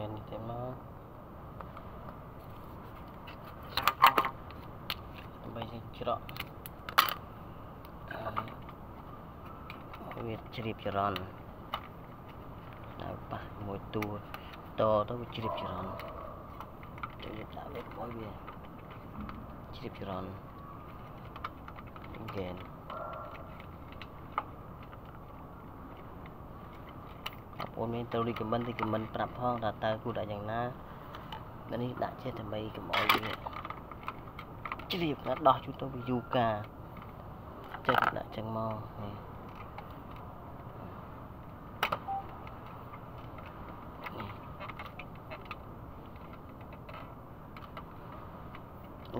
ែននេះទេមកដើម្បីជាច្រកវាជ្រាបចរន្តដល់ប៉ះមួយតួតទៅវាជ្រាបចរន្តជ្រាបដាក់វាបោយវាជ្រាបចរន្ត again គេនអរបងមានទៅរីកមិនរីកមិនប្រាប់ផងថាតើគូដាក់យ៉ាងណានេះដាក់ចេះដើម្បីកុំឲ្យវាជ្រាបណាដោះជូនទៅវាយូកាចេះដាក់ចឹងមកនេះ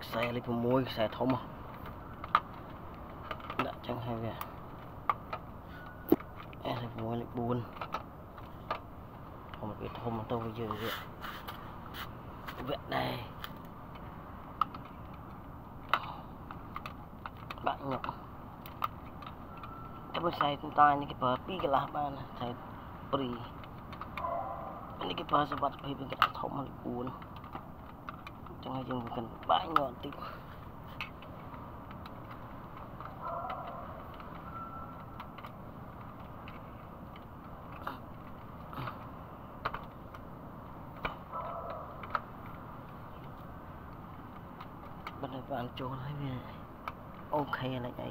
ខ្សែលេខ6ខ្សែធំដាក់ចឹងហើយវាអេលេខ6លេខ4 ធំវាធំទៅវាយើងវាវាក់ដែរបាក់ញឹកតែបើខ្សែតានេះគេប្រើ2កន្លះបានខ្សែព្រីនេះគេប្រើសុវត្ថិភាពវាគេធំលេខ4ចឹងហើយយើងគិតបាក់ញាត់តិច បានបានចូលហើយវាអូខេណាស់អី